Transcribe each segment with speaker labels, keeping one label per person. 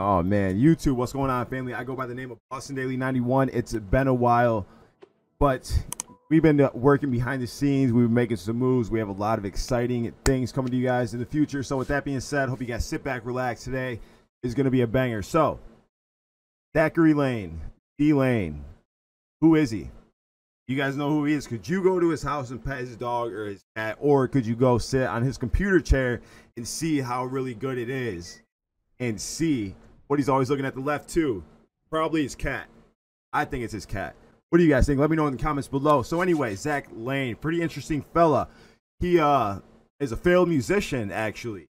Speaker 1: Oh man, YouTube, what's going on, family? I go by the name of Bossin Daily 91. It's been a while, but we've been uh, working behind the scenes. We've been making some moves. We have a lot of exciting things coming to you guys in the future. So, with that being said, hope you guys sit back, relax. Today is going to be a banger. So, Zachary Lane, D Lane, who is he? You guys know who he is. Could you go to his house and pet his dog or his cat, or could you go sit on his computer chair and see how really good it is, and see what he's always looking at the left too? Probably his cat. I think it's his cat. What do you guys think? Let me know in the comments below. So anyway, Zach Lane, pretty interesting fella. He uh is a failed musician actually.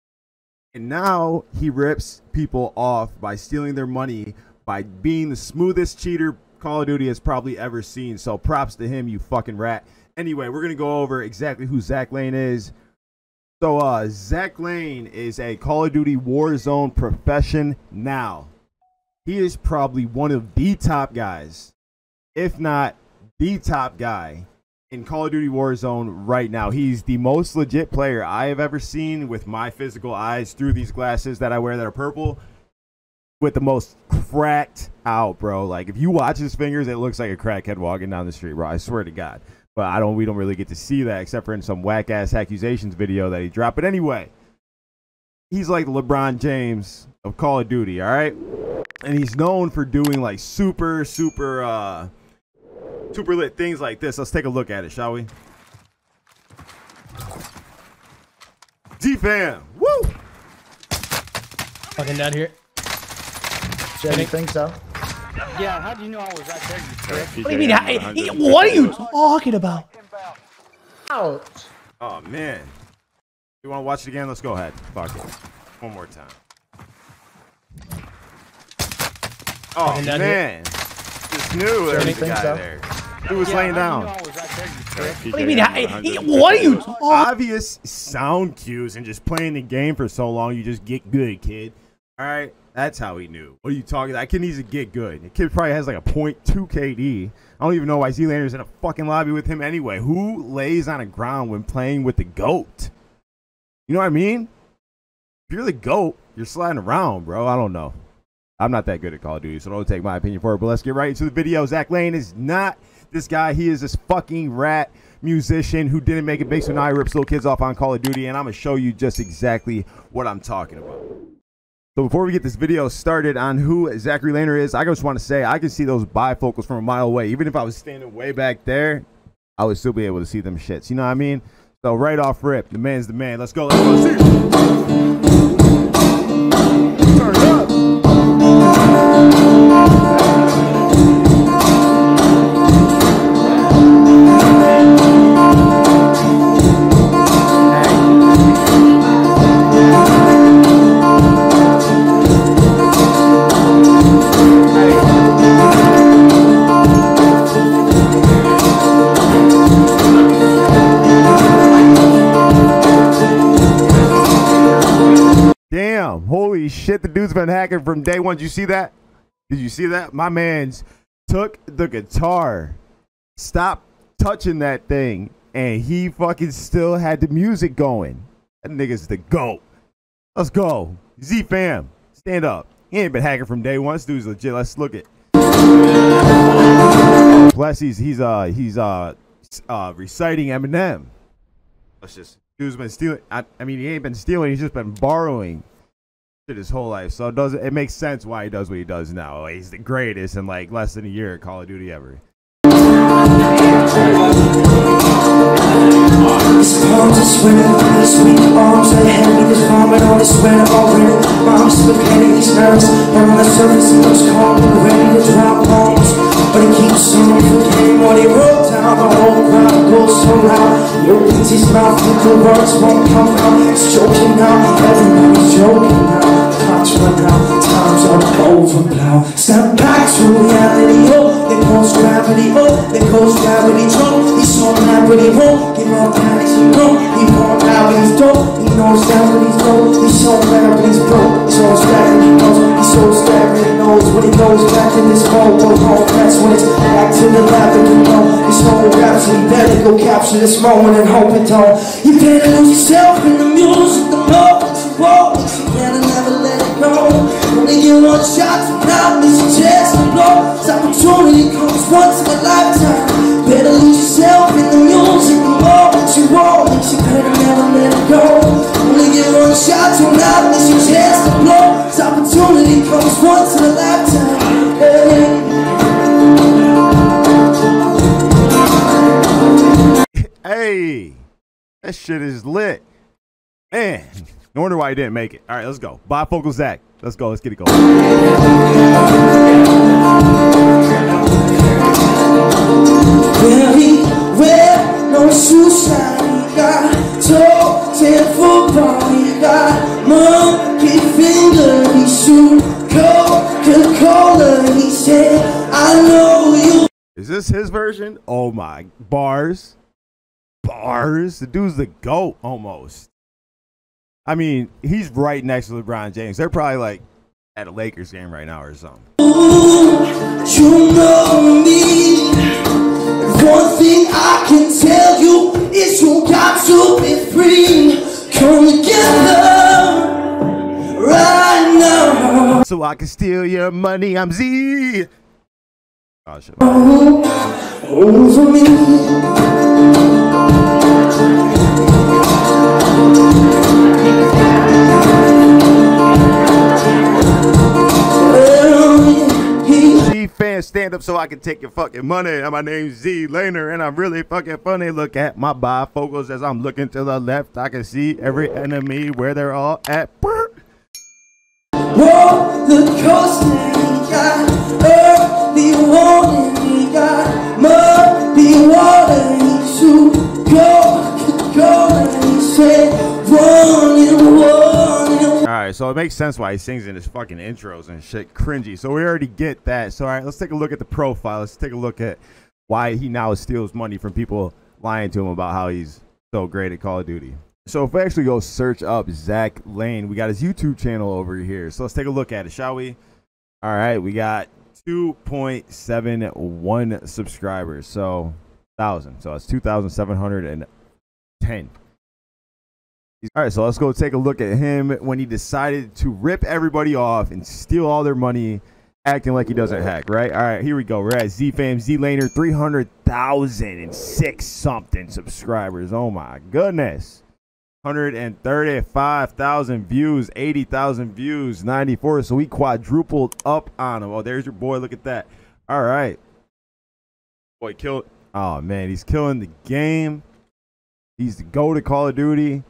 Speaker 1: And now he rips people off by stealing their money by being the smoothest cheater Call of Duty has probably ever seen. So props to him, you fucking rat. Anyway, we're gonna go over exactly who Zach Lane is. So uh Zach Lane is a Call of Duty Warzone profession now. He is probably one of the top guys, if not the top guy in Call of Duty Warzone right now. He's the most legit player I have ever seen with my physical eyes through these glasses that I wear that are purple with the most cracked out, bro. Like if you watch his fingers, it looks like a crackhead walking down the street, bro. I swear to God. But I don't. We don't really get to see that except for in some whack ass accusations video that he dropped. But anyway, he's like LeBron James of Call of Duty. All right, and he's known for doing like super, super, uh, super lit things like this. Let's take a look at it, shall we? D fam, woo!
Speaker 2: Fucking down here.
Speaker 3: Yeah, you think so?
Speaker 4: Yeah, how do you know I was right there? You?
Speaker 2: What do you mean? I, he- what are you talking about?
Speaker 3: Ouch.
Speaker 1: Oh man, you want to watch it again? Let's go ahead. Fuck it, one more time. Oh
Speaker 2: Fucking here.
Speaker 1: man, just knew there was a guy
Speaker 3: so?
Speaker 1: there. He was
Speaker 4: Yeah,
Speaker 1: laying
Speaker 4: how do
Speaker 1: down.
Speaker 4: you know I was right there?
Speaker 2: What do you mean? I, he- what are you talking?
Speaker 1: Obvious sound cues and just playing the game for so long, you just get good, kid. All right, that's how he knew. What are you talking? That kid needs to get good. The kid probably has like a .2 KD. I don't even know why Z-Laner's in a fucking lobby with him anyway. Who lays on the ground when playing with the goat? You know what I mean? If you're the goat, you're sliding around, bro. I don't know. I'm not that good at Call of Duty, so don't take my opinion for it. But let's get right into the video. Zach Lane is not this guy. He is this fucking rat musician who didn't make it big, so now he rips little kids off on Call of Duty, and I'm gonna show you just exactly what I'm talking about. So before we get this video started on who Zachary Laner is, I just want to say I can see those bifocals from a mile away. Even if I was standing way back there, I would still be able to see them shits. You know what I mean? So right off rip, the man's the man. Let's go. Let's go. Holy shit, the dude's been hacking from day one. Did you see that? Did you see that? My man's took the guitar, stopped touching that thing, and he fucking still had the music going. That nigga's the GOAT. Let's go. Z fam, stand up. He ain't been hacking from day one. This dude's legit. Let's look at. Plus, he's he's uh he's uh uh reciting Eminem. Let's just dude's been stealing. I, I mean, he ain't been stealing. He's just been borrowing his whole life. So it does it makes sense why he does what he does now. He's the greatest in like less than a year at Call of Duty ever.
Speaker 5: Mom's on the surface, calm opens his mouth, but the words won't come out. He's joking now, everybody's joking now. Clocks run out, time's up over now. Step back to reality, oh, there goes gravity, oh, there goes gravity drunk. He's so mad, but he won't give up now. He's no, he won't now, but he's dope. He knows that, but he's dope. He's so mad, but he's broke. He's scared, and he knows. So he knows when he goes back in this hole. Go home, that's when it's back to the lab, and you know it's no rhapsody. Better go capture this moment and hope it don't. You better lose yourself in the music, the more that you want. You better never let it go. Only get one shot to not miss a chance to blow. This opportunity comes once in a lifetime. Better lose yourself in the music, the more that you want. You better never let it go. Only get one shot to not miss a
Speaker 1: that shit is lit. Man, no wonder why he didn't make it. All right, let's go. Bifocal Zach. Let's go. Let's get it going.
Speaker 5: Very wear no shoes shine. Got toe ten football. He got monkey finger. He shoot Coca Cola. He said, I know you.
Speaker 1: Is this his version? Oh my bars, bars. The dude's the goat almost. I mean, he's right next to LeBron James. They're probably like at a Lakers game right now or something.
Speaker 5: You know me. One thing I can tell you is you got to be free. Come together right now.
Speaker 1: So I can steal your money. I'm Z. Oh shit.
Speaker 5: Over me.
Speaker 1: Stand up so I can take your fucking money. And my name's Z Laner, and I'm really fucking funny. Look at my bifocals as I'm looking to the left. I can see every enemy where they're all at.
Speaker 5: The coast
Speaker 1: right, so it makes sense why he sings in his fucking intros and shit cringy. So we already get that. So all right, let's take a look at the profile. Let's take a look at why he now steals money from people lying to him about how he's so great at Call of Duty. So if we actually go search up Zach Lane, we got his YouTube channel over here. So let's take a look at it, shall we? All right, we got 2.71 subscribers. So thousand. So it's 2,710. All right, so let's go take a look at him when he decided to rip everybody off and steal all their money, acting like he doesn't hack, right? All right, here we go. We're at ZFam Z Laner, 300,006 something subscribers. Oh my goodness. 135,000 views, 80,000 views, 94. So we quadrupled up on him. Oh, there's your boy. Look at that. All right. Boy, killed. Oh, man. He's killing the game. He's the go to Call of Duty.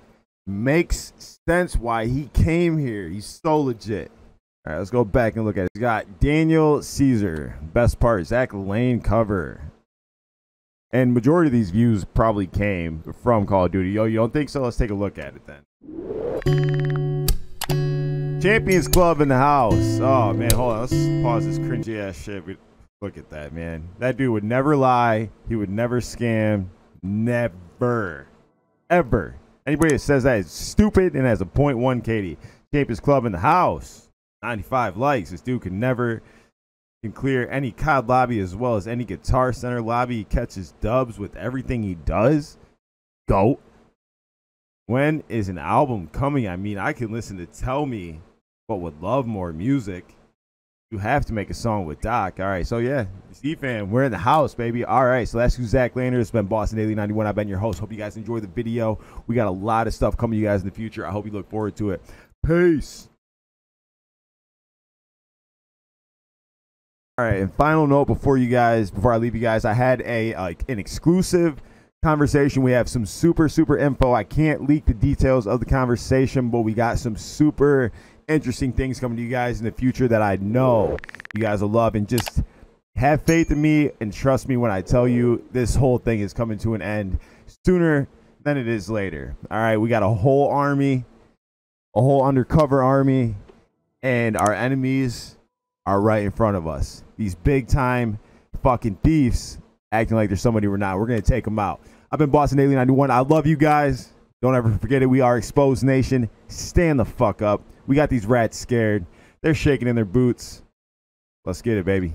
Speaker 1: Makes sense why he came here. He's so legit. All right, let's go back and look at it. He's got Daniel Caesar. Best part, Zach Lane cover. And majority of these views probably came from Call of Duty. Yo, you don't think so? Let's take a look at it then. Champions Club in the house. Oh man, hold on. Let's pause this cringy ass shit. Look at that, man. That dude would never lie. He would never scam. Never. Ever. Anybody that says that is stupid and has a 0.1 KD. Champions Club in the house. 95 likes. This dude can never can clear any COD lobby as well as any Guitar Center lobby. He catches dubs with everything he does. Goat. When is an album coming? I mean, I can listen to Tell Me, but would love more music. You have to make a song with Doc. All right, so yeah, Z fan, we're in the house, baby. All right, so that's who Zach Laner. It's been Bossin Daily 91. I've been your host. Hope you guys enjoy the video. We got a lot of stuff coming to you guys in the future. I hope you look forward to it. Peace. All right, and final note before you guys, before I leave you guys, I had a like an exclusive conversation. We have some super super info. I can't leak the details of the conversation, but we got some super interesting things coming to you guys in the future that I know you guys will love. And just have faith in me and trust me when I tell you this whole thing is coming to an end sooner than it is later. All right, we got a whole army, a whole undercover army, and our enemies are right in front of us. These big time fucking thieves acting like there's somebody we're not. We're going to take them out. I've been Bossin Daily 91. I love you guys. Don't ever forget it. We are Exposed Nation. Stand the fuck up. We got these rats scared. They're shaking in their boots. Let's get it, baby.